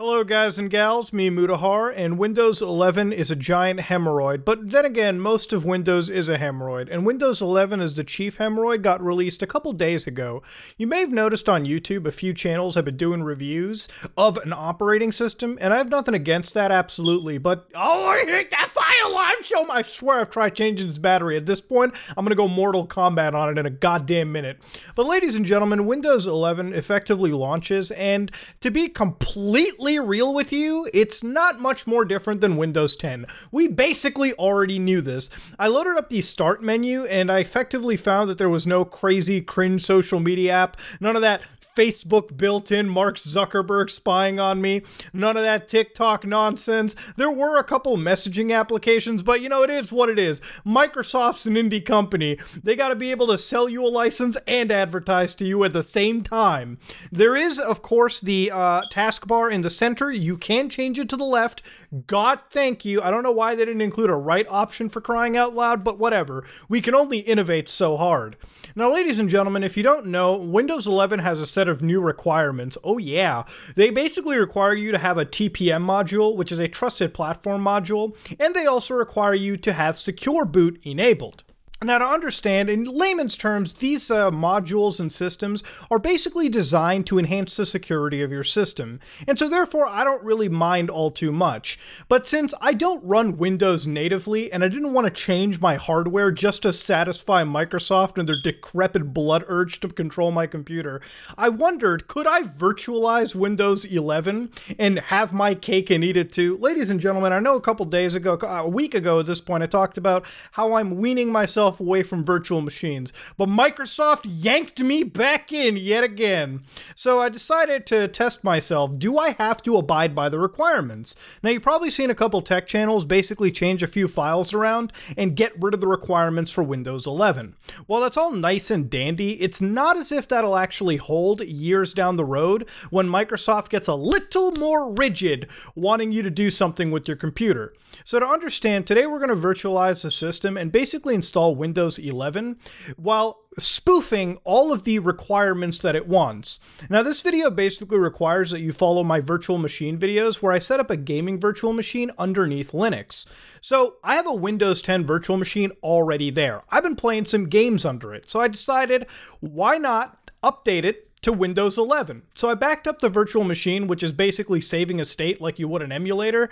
Hello guys and gals, me Mutahar, and Windows 11 is a giant hemorrhoid, but then again, most of Windows is a hemorrhoid, and Windows 11 as the chief hemorrhoid got released a couple days ago. You may have noticed on YouTube a few channels have been doing reviews of an operating system, and I have nothing against that, absolutely, but oh, I hate that file I'm so I swear I've tried changing its battery. At this point, I'm gonna go Mortal Kombat on it in a goddamn minute. But ladies and gentlemen, Windows 11 effectively launches, and to be completely real with you, it's not much more different than Windows 10. We basically already knew this. I loaded up the start menu and I effectively found that there was no crazy cringe social media app, none of that Facebook built in Mark Zuckerberg spying on me. None of that TikTok nonsense. There were a couple messaging applications, but you know, it is what it is. Microsoft's an indie company. They got to be able to sell you a license and advertise to you at the same time. There is, of course, the uh, taskbar in the center. You can change it to the left. God thank you. I don't know why they didn't include a right option for crying out loud, but whatever. We can only innovate so hard. Now, ladies and gentlemen, if you don't know, Windows 11 has a set of new requirements. Oh, yeah. They basically require you to have a TPM module, which is a trusted platform module, and they also require you to have Secure Boot enabled. Now, to understand, in layman's terms, these uh, modules and systems are basically designed to enhance the security of your system, and so therefore I don't really mind all too much. But since I don't run Windows natively, and I didn't want to change my hardware just to satisfy Microsoft and their decrepit blood urge to control my computer, I wondered, could I virtualize Windows 11 and have my cake and eat it too? Ladies and gentlemen, I know a couple days ago, a week ago at this point, I talked about how I'm weaning myself myself away from virtual machines, but Microsoft yanked me back in yet again. So I decided to test myself. Do I have to abide by the requirements? Now, you've probably seen a couple tech channels basically change a few files around and get rid of the requirements for Windows 11. While that's all nice and dandy, it's not as if that'll actually hold years down the road when Microsoft gets a little more rigid, wanting you to do something with your computer. So to understand, today we're going to virtualize the system and basically install Windows 11 while spoofing all of the requirements that it wants. Now, this video basically requires that you follow my virtual machine videos where I set up a gaming virtual machine underneath Linux. So I have a Windows 10 virtual machine already there. I've been playing some games under it, so I decided why not update it to Windows 11. So I backed up the virtual machine, which is basically saving a state like you would an emulator.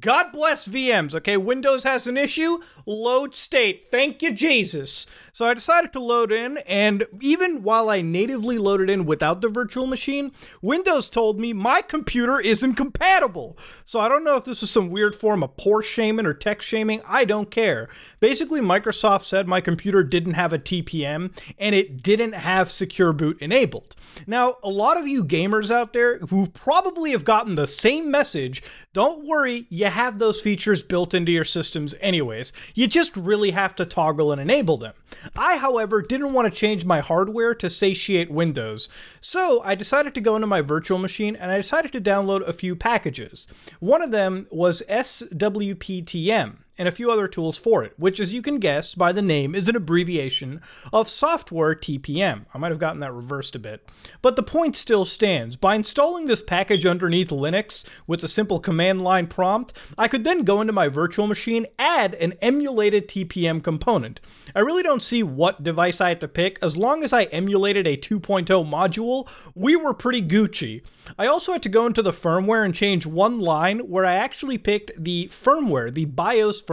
God bless VMs, okay? Windows has an issue, load state. Thank you, Jesus. So I decided to load in, and even while I natively loaded in without the virtual machine, Windows told me my computer isn't compatible. So I don't know if this was some weird form of poor shaming or tech shaming. I don't care. Basically, Microsoft said my computer didn't have a TPM and it didn't have Secure Boot enabled. Now, a lot of you gamers out there who probably have gotten the same message, don't worry, you have those features built into your systems anyways. You just really have to toggle and enable them. I, however, didn't want to change my hardware to satiate Windows, so I decided to go into my virtual machine and I decided to download a few packages. One of them was SWPTM and a few other tools for it, which, as you can guess by the name, is an abbreviation of software TPM. I might have gotten that reversed a bit. But the point still stands. By installing this package underneath Linux with a simple command line prompt, I could then go into my virtual machine, add an emulated TPM component. I really don't see what device I had to pick. As long as I emulated a 2.0 module, we were pretty Gucci. I also had to go into the firmware and change one line where I actually picked the firmware, the BIOS firmware,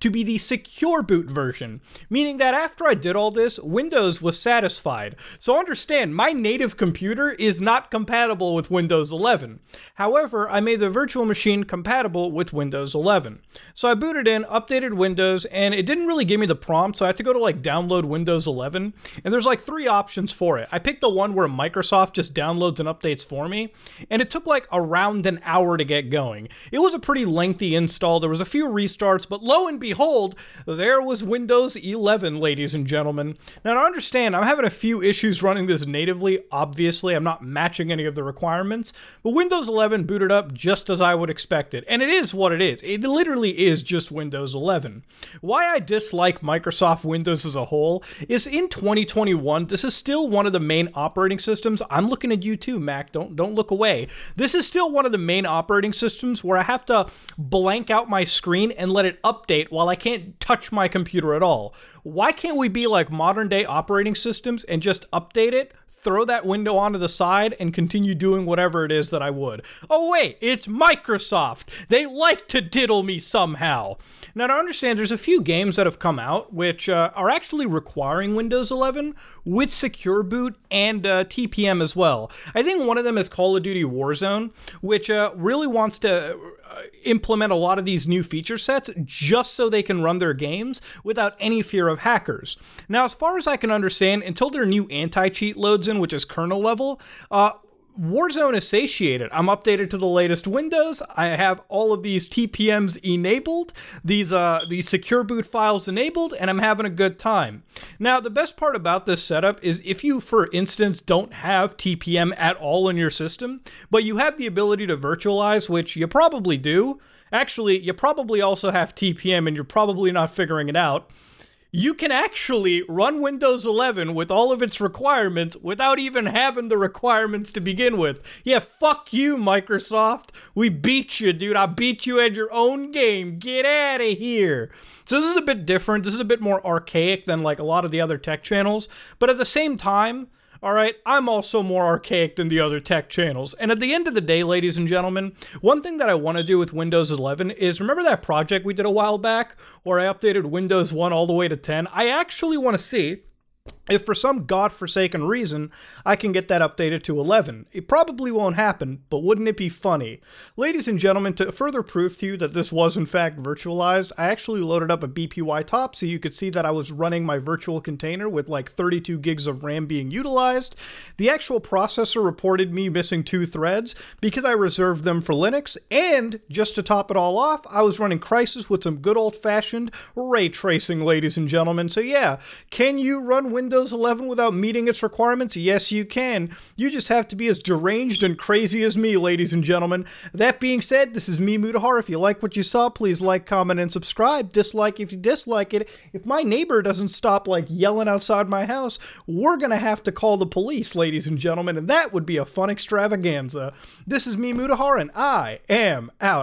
to be the secure boot version, meaning that after I did all this, Windows was satisfied. So understand, my native computer is not compatible with Windows 11. However, I made the virtual machine compatible with Windows 11. So I booted in, updated Windows, and it didn't really give me the prompt, so I had to go to like download Windows 11, and there's like three options for it. I picked the one where Microsoft just downloads and updates for me, and it took like around an hour to get going. It was a pretty lengthy install. There was a few restarts starts, but lo and behold, there was Windows 11, ladies and gentlemen. Now, to understand, I'm having a few issues running this natively. Obviously, I'm not matching any of the requirements, but Windows 11 booted up just as I would expect it. And it is what it is. It literally is just Windows 11. Why I dislike Microsoft Windows as a whole is in 2021, this is still one of the main operating systems. I'm looking at you too, Mac. Don't don't look away. This is still one of the main operating systems where I have to blank out my screen and let it update while I can't touch my computer at all. Why can't we be like modern day operating systems and just update it, throw that window onto the side, and continue doing whatever it is that I would? Oh, wait, it's Microsoft. They like to diddle me somehow. Now, to understand, there's a few games that have come out which uh, are actually requiring Windows 11 with Secure Boot and uh, TPM as well. I think one of them is Call of Duty Warzone, which uh, really wants to implement a lot of these new feature sets just so they can run their games without any fear of hackers. Now, as far as I can understand, until their new anti cheat loads in, which is kernel level, uh, Warzone is satiated. I'm updated to the latest Windows. I have all of these TPMs enabled, these uh these secure boot files enabled, and I'm having a good time. Now, the best part about this setup is if you, for instance, don't have TPM at all in your system, but you have the ability to virtualize, which you probably do. Actually, you probably also have TPM and you're probably not figuring it out you can actually run Windows 11 with all of its requirements without even having the requirements to begin with. Yeah, fuck you, Microsoft. We beat you, dude. I beat you at your own game. Get out of here. So this is a bit different. This is a bit more archaic than like a lot of the other tech channels, but at the same time, all right, I'm also more archaic than the other tech channels. And at the end of the day, ladies and gentlemen, one thing that I want to do with Windows 11 is remember that project we did a while back where I updated Windows 1 all the way to 10? I actually want to see if for some godforsaken reason I can get that updated to 11. It probably won't happen, but wouldn't it be funny? Ladies and gentlemen, to further prove to you that this was in fact virtualized, I actually loaded up a bpytop so you could see that I was running my virtual container with like 32 gigs of RAM being utilized. The actual processor reported me missing two threads because I reserved them for Linux, and just to top it all off, I was running Crysis with some good old-fashioned ray tracing, ladies and gentlemen. So yeah, can you run Windows 11 without meeting its requirements? Yes, you can. You just have to be as deranged and crazy as me, ladies and gentlemen. That being said, this is me, Mutahar. If you like what you saw, please like, comment, and subscribe. Dislike if you dislike it. If my neighbor doesn't stop, like, yelling outside my house, we're gonna have to call the police, ladies and gentlemen, and that would be a fun extravaganza. This is me, Mutahar, and I am out.